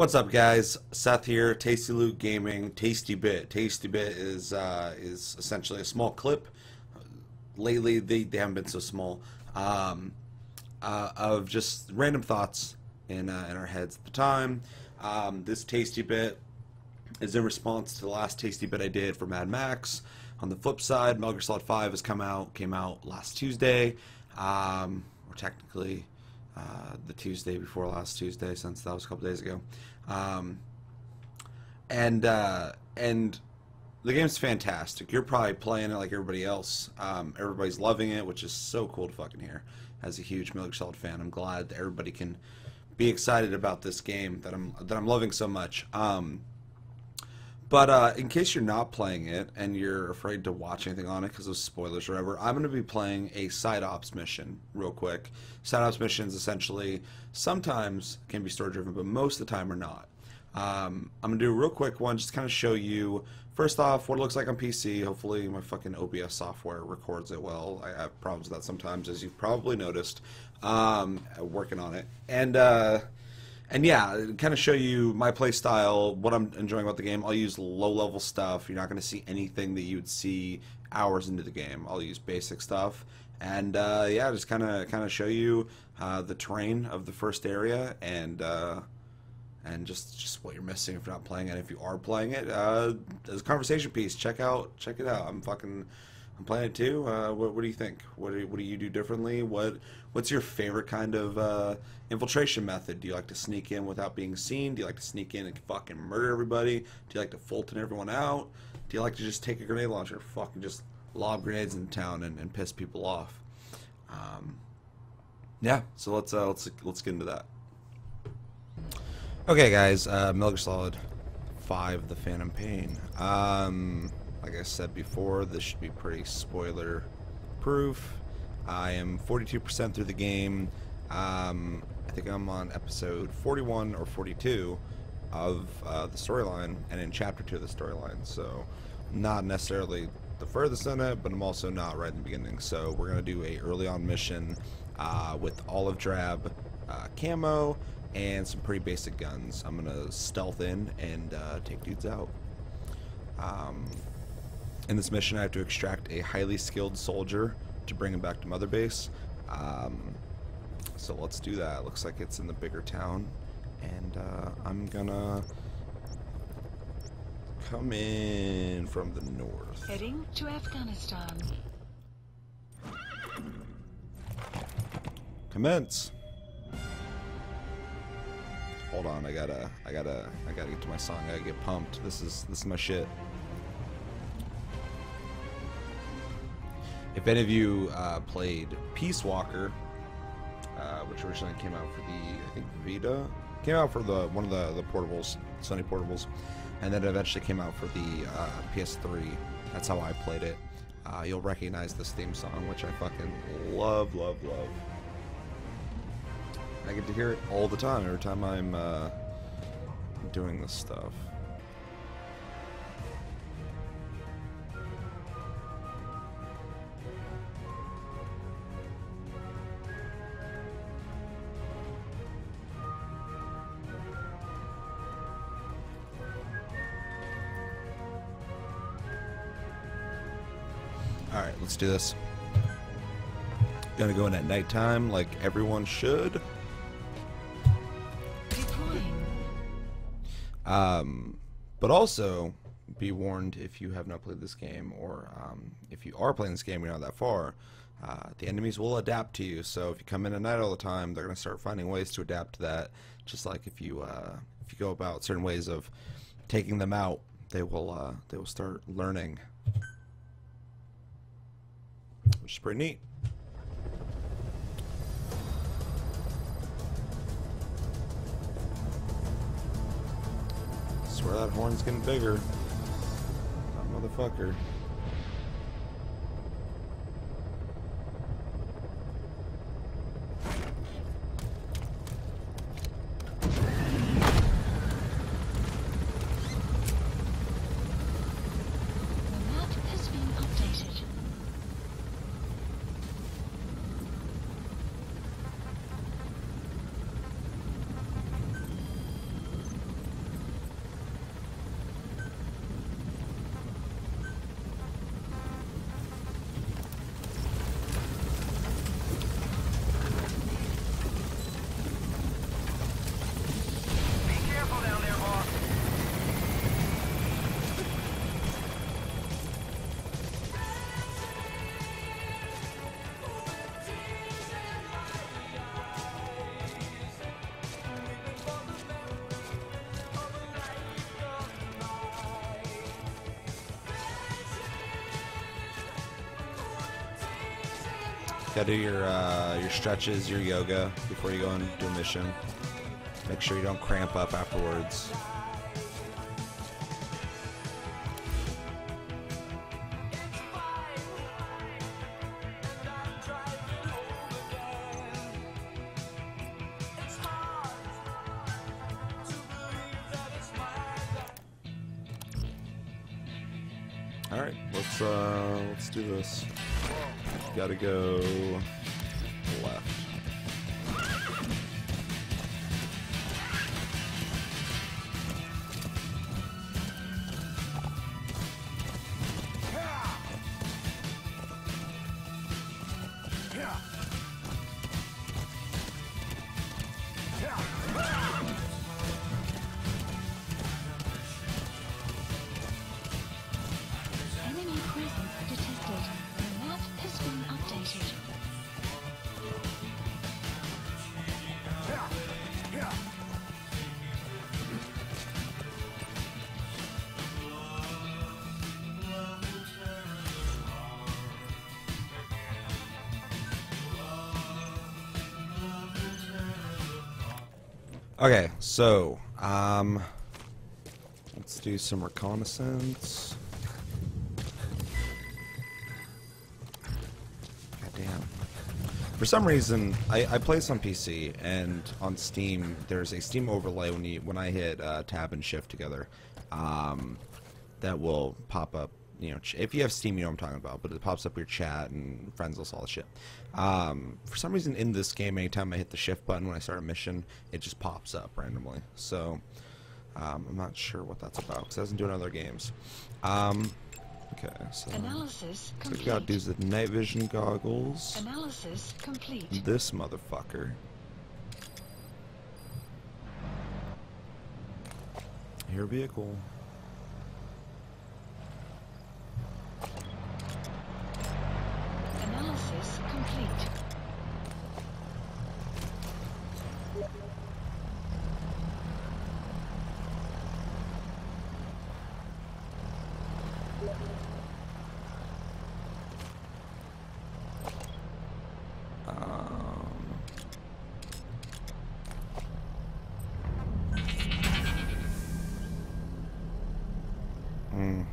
What's up, guys? Seth here, Tasty Loot Gaming, Tasty Bit. Tasty Bit is uh, is essentially a small clip. Lately, they, they haven't been so small. Um, uh, of just random thoughts in uh, in our heads at the time. Um, this Tasty Bit is in response to the last Tasty Bit I did for Mad Max. On the flip side, Gear Solid 5 has come out, came out last Tuesday, um, or technically uh, the Tuesday before last Tuesday, since that was a couple days ago. Um, and uh, and the game's fantastic. You're probably playing it like everybody else. Um, everybody's loving it, which is so cool to fucking hear. As a huge Metal Solid fan, I'm glad that everybody can be excited about this game that I'm that I'm loving so much. Um, but uh, in case you're not playing it and you're afraid to watch anything on it because of spoilers or whatever, I'm going to be playing a side ops mission real quick. Side ops missions essentially sometimes can be story driven, but most of the time are not. Um, I'm going to do a real quick one, just kind of show you, first off, what it looks like on PC. Hopefully my fucking OBS software records it well. I have problems with that sometimes, as you've probably noticed, um, working on it. And... Uh, and yeah, kind of show you my play style, what I'm enjoying about the game. I'll use low level stuff. You're not going to see anything that you would see hours into the game. I'll use basic stuff, and uh, yeah, just kind of kind of show you uh, the terrain of the first area and. Uh, and just just what you're missing if you're not playing it. If you are playing it, uh, as a conversation piece, check out check it out. I'm fucking I'm playing it too. Uh, what, what, do you think? What do, what do you do differently? What What's your favorite kind of uh, infiltration method? Do you like to sneak in without being seen? Do you like to sneak in and fucking murder everybody? Do you like to Fulton everyone out? Do you like to just take a grenade launcher fucking just lob grenades in town and, and piss people off? Um, yeah, so let's uh, let's let's get into that. Okay, guys, uh, Solid Five: The Phantom Pain. Um, like I said before, this should be pretty spoiler proof. I am 42% through the game. Um, I think I'm on episode 41 or 42 of uh, the storyline, and in chapter 2 of the storyline. So, not necessarily the furthest in it, but I'm also not right in the beginning. So, we're going to do a early on mission uh, with olive drab uh, camo and some pretty basic guns. I'm going to stealth in and uh, take dudes out. Um, in this mission, I have to extract a highly skilled soldier to bring him back to Mother Base. Um, so let's do that. Looks like it's in the bigger town. And uh, I'm gonna come in from the north. Heading to Afghanistan. Commence. Hold on, I gotta, I gotta, I gotta get to my song. I gotta get pumped. This is, this is my shit. If any of you uh, played Peace Walker, uh, which originally came out for the I think Vita, came out for the one of the the portables, Sony portables, and then eventually came out for the uh, PS3. That's how I played it. Uh, you'll recognize this theme song, which I fucking love, love, love. I get to hear it all the time every time I'm uh, doing this stuff. Do this. Gonna go in at nighttime like everyone should. Um, but also, be warned if you have not played this game or um, if you are playing this game, you're not that far. Uh, the enemies will adapt to you. So if you come in at night all the time, they're going to start finding ways to adapt to that. Just like if you uh, if you go about certain ways of taking them out, they will uh, they will start learning, which is pretty neat. Swear that horn's getting bigger. That motherfucker. Gotta do your uh, your stretches, your yoga before you go and do a mission. Make sure you don't cramp up afterwards. All right, let's uh, let's do this. Gotta go Okay, so um, let's do some reconnaissance. God damn. For some reason, I, I play this on PC and on Steam. There's a Steam overlay when you when I hit uh, Tab and Shift together, um, that will pop up. You know, if you have Steam, you know what I'm talking about. But it pops up your chat and friends list, all the shit. Um, for some reason, in this game, anytime I hit the Shift button when I start a mission, it just pops up randomly. So um, I'm not sure what that's about because it doesn't do in other games. Um, okay, so. Analysis So we got complete. dudes with night vision goggles. Analysis complete. This motherfucker. Air vehicle. Analysis complete. Um, mm,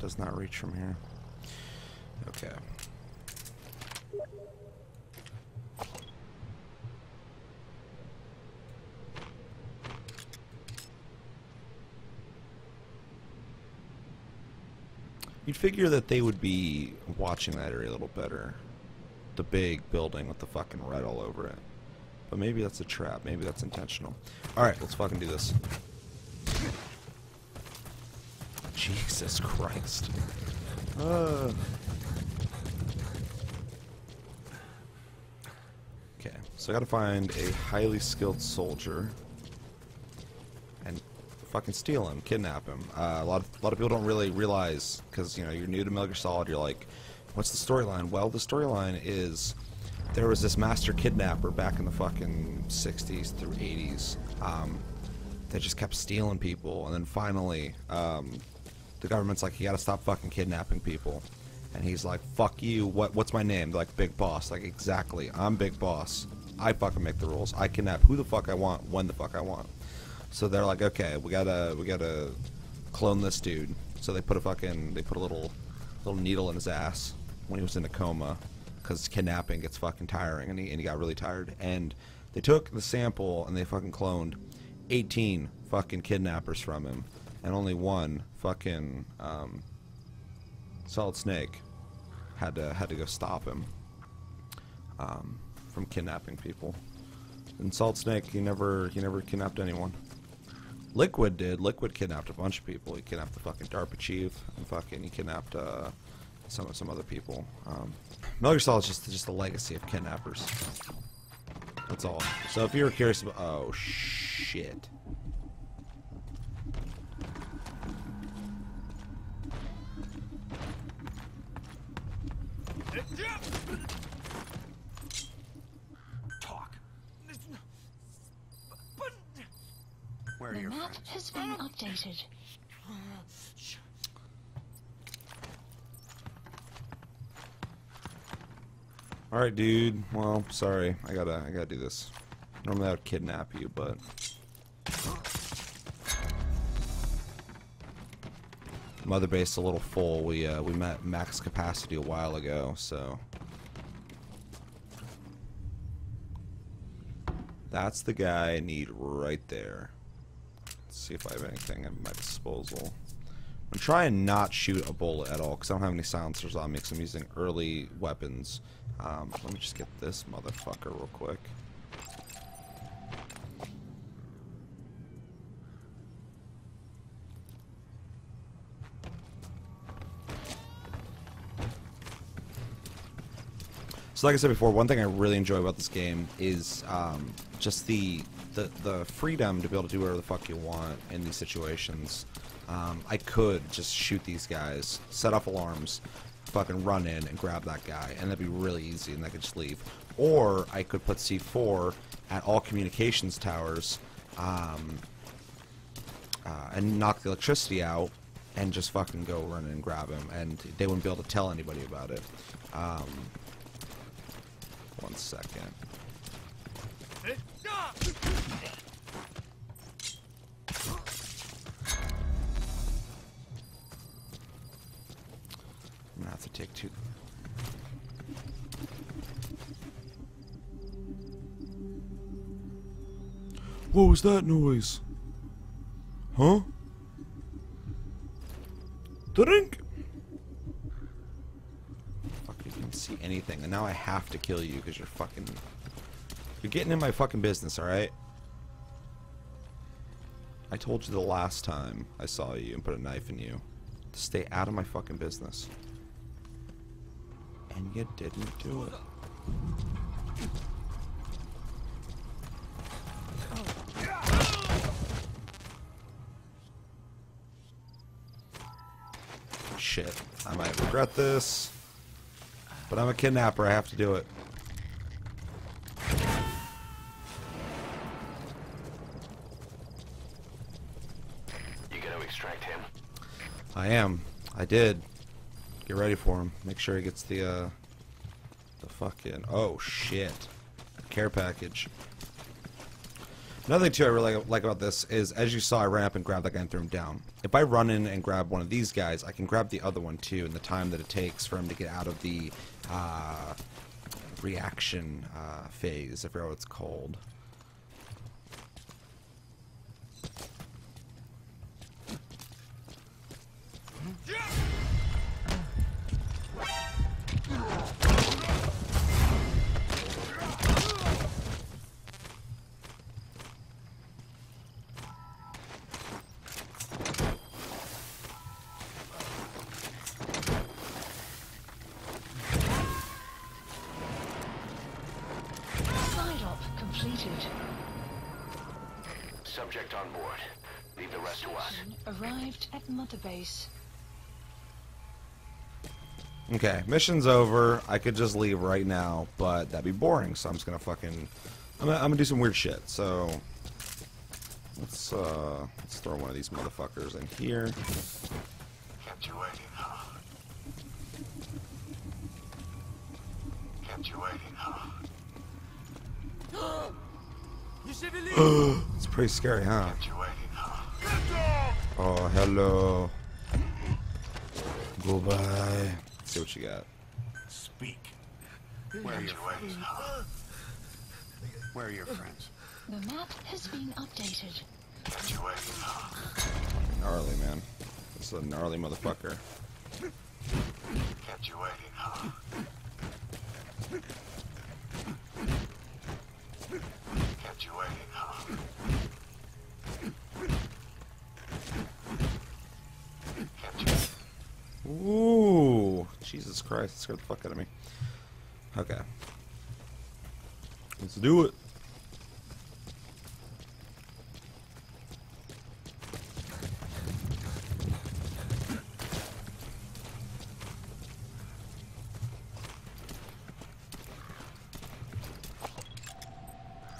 does not reach from here. Okay. You'd figure that they would be watching that area a little better. The big building with the fucking red all over it. But maybe that's a trap. Maybe that's intentional. Alright, let's fucking do this. Jesus Christ. Uh. Okay, so I gotta find a highly skilled soldier and fucking steal him, kidnap him. Uh, a lot of a lot of people don't really realize because you know you're new to Metal Gear Solid. You're like, what's the storyline? Well, the storyline is there was this master kidnapper back in the fucking 60s through 80s um, that just kept stealing people, and then finally um, the government's like, you gotta stop fucking kidnapping people. And he's like, fuck you, what, what's my name? They're like, Big Boss. Like, exactly, I'm Big Boss. I fucking make the rules. I kidnap who the fuck I want, when the fuck I want. So they're like, okay, we gotta, we gotta clone this dude. So they put a fucking, they put a little, little needle in his ass when he was in a coma, because kidnapping gets fucking tiring, and he, and he got really tired. And they took the sample and they fucking cloned 18 fucking kidnappers from him, and only one fucking um, Solid Snake had to had to go stop him um, from kidnapping people. And Solid Snake, he never he never kidnapped anyone. Liquid did. Liquid kidnapped a bunch of people. He kidnapped the fucking DARPA chief, and fucking he kidnapped uh, some some other people. Um, Metal Gear Solid is just just a legacy of kidnappers. That's all. So if you were curious about, oh shit. Talk. But where are The your map friends? has been updated. Alright, dude. Well, sorry. I gotta, I gotta do this. Normally I would kidnap you, but... Mother base a little full. We, uh, we met max capacity a while ago, so... That's the guy I need right there. See if I have anything at my disposal. I'm trying not shoot a bullet at all because I don't have any silencers on me because I'm using early weapons. Um, let me just get this motherfucker real quick. Like I said before, one thing I really enjoy about this game is um, just the, the the freedom to be able to do whatever the fuck you want in these situations. Um, I could just shoot these guys, set off alarms, fucking run in and grab that guy, and that'd be really easy, and I could just leave. Or I could put C4 at all communications towers, um, uh, and knock the electricity out, and just fucking go run in and grab him, and they wouldn't be able to tell anybody about it. Um, one second. I'm gonna have to take two. What was that noise? Huh? And now I have to kill you because you're fucking. You're getting in my fucking business, alright? I told you the last time I saw you and put a knife in you to stay out of my fucking business. And you didn't do it. Shit. I might regret this. But I'm a kidnapper. I have to do it. You gonna extract him? I am. I did. Get ready for him. Make sure he gets the, uh... The fucking... Oh, shit. Care package. Another thing, too, I really like about this is, as you saw, I ran up and grabbed that guy and threw him down. If I run in and grab one of these guys, I can grab the other one, too, in the time that it takes for him to get out of the, uh... Reaction, uh, phase, I forget what it's called. Side Subject on board. Leave the rest to us. Arrived at Mother Base. Okay, mission's over. I could just leave right now, but that'd be boring. So I'm just gonna fucking, I'm gonna, I'm gonna do some weird shit. So let's uh, let's throw one of these motherfuckers in here. Kept you waiting, huh? Kept you waiting, huh? It's pretty scary, huh? Kept you waiting, huh? Oh, hello. Goodbye. Let's see what you got. Speak. Where are your friends. Where are your friends? The map has been updated. Kept you waiting. Gnarly, man. This is a gnarly motherfucker. Kept you waiting, huh? You Ooh, Jesus Christ, scared the fuck out of me. Okay. Let's do it.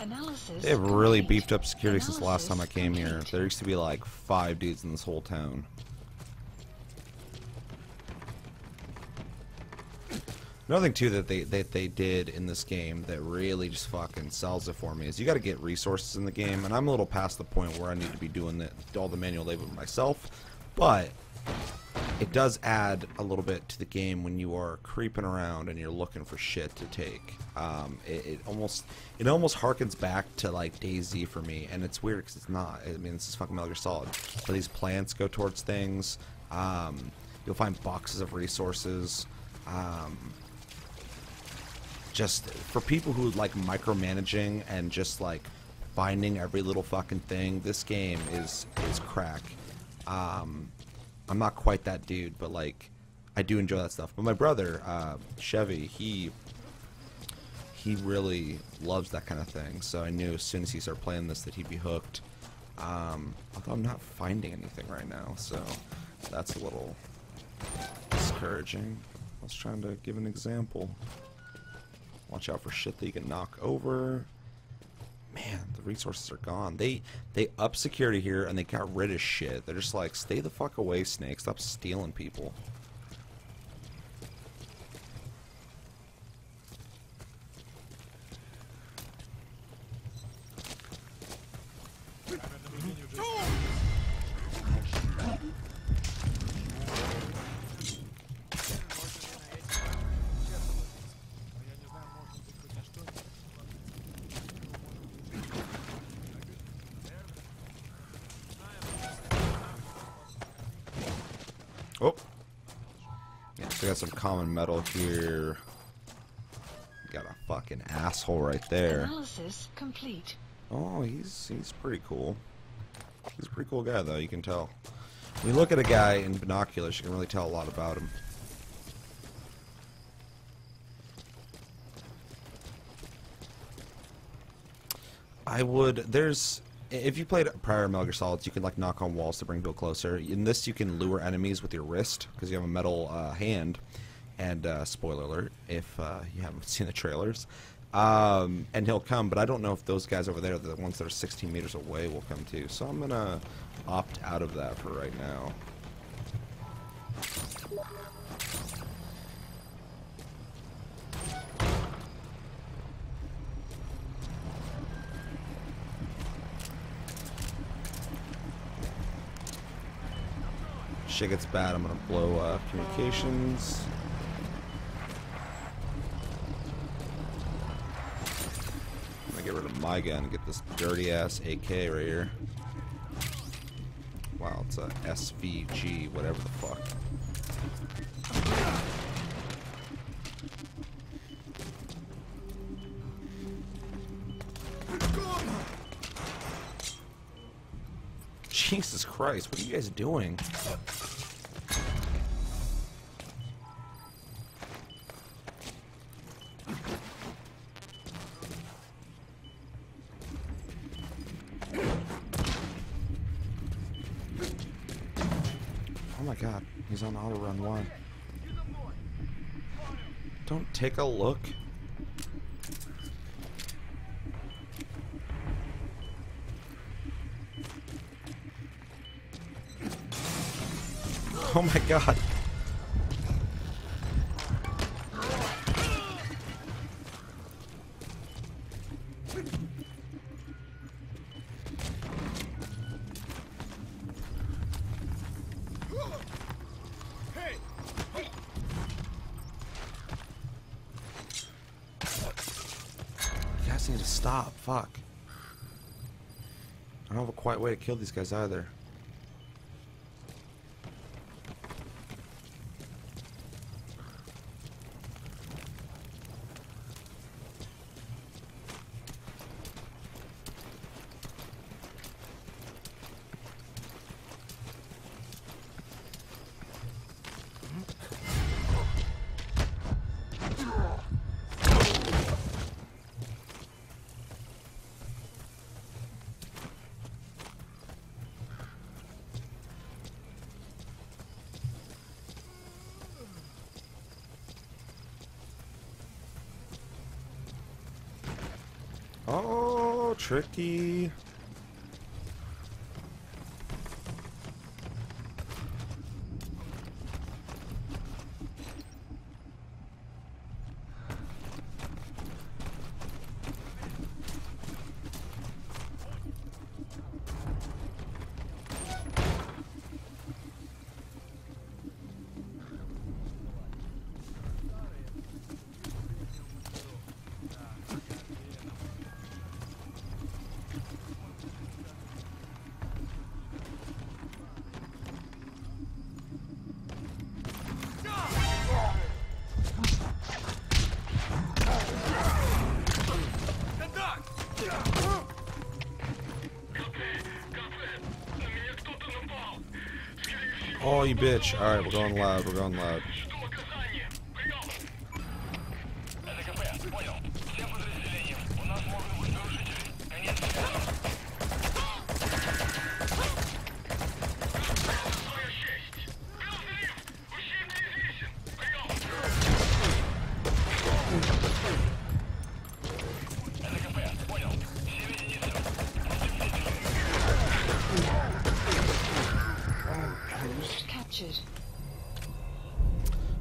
Analysis. They have really beefed up security since the last time I came here. There used to be like five dudes in this whole town. Another thing too that they that they did in this game that really just fucking sells it for me is you got to get resources in the game, and I'm a little past the point where I need to be doing the, all the manual labor myself, but it does add a little bit to the game when you are creeping around and you're looking for shit to take. Um, it, it almost it almost harkens back to like DayZ for me, and it's weird because it's not. I mean, this is fucking Metal Gear Solid. But these plants go towards things. Um, you'll find boxes of resources. Um, just for people who like micromanaging and just like finding every little fucking thing, this game is is crack. Um, quite that dude, but like I do enjoy that stuff. But my brother, uh, Chevy, he he really loves that kind of thing. So I knew as soon as he started playing this that he'd be hooked. Um, although I'm not finding anything right now, so that's a little discouraging. I was trying to give an example. Watch out for shit that you can knock over. Man, the resources are gone. They they up security here and they got rid of shit. They're just like, stay the fuck away, Snake. Stop stealing people. Metal here. Got a fucking asshole right there. Analysis complete. Oh, he's he's pretty cool. He's a pretty cool guy though, you can tell. When you look at a guy in binoculars, you can really tell a lot about him. I would. There's. If you played prior Metal Gear Solids, you can like knock on walls to bring people closer. In this, you can lure enemies with your wrist because you have a metal uh, hand. And uh, spoiler alert, if uh, you haven't seen the trailers, um, and he'll come. But I don't know if those guys over there, the ones that are 16 meters away, will come too. So I'm gonna opt out of that for right now. Shit gets bad. I'm gonna blow uh, communications. My gun get this dirty ass AK right here. Wow, it's a SVG, whatever the fuck. Jesus Christ, what are you guys doing? My god, he's on auto run one. Don't take a look. Oh my god. Guys need to stop. Fuck. I don't have a quiet way to kill these guys either. Oh, tricky. You bitch. Alright, we're going loud. We're going loud.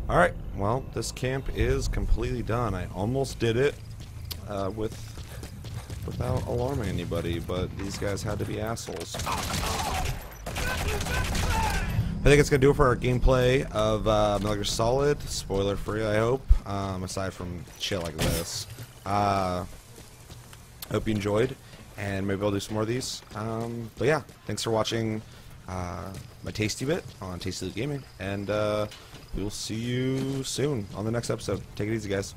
Alright, well, this camp is completely done. I almost did it uh, with without alarming anybody, but these guys had to be assholes. I think it's going to do it for our gameplay of uh, Metal Gear Solid. Spoiler free, I hope, um, aside from shit like this. Uh, hope you enjoyed, and maybe I'll do some more of these. Um, but yeah, thanks for watching uh, my Tasty Bit on Tasty Gaming, and uh, we'll see you soon on the next episode. Take it easy, guys.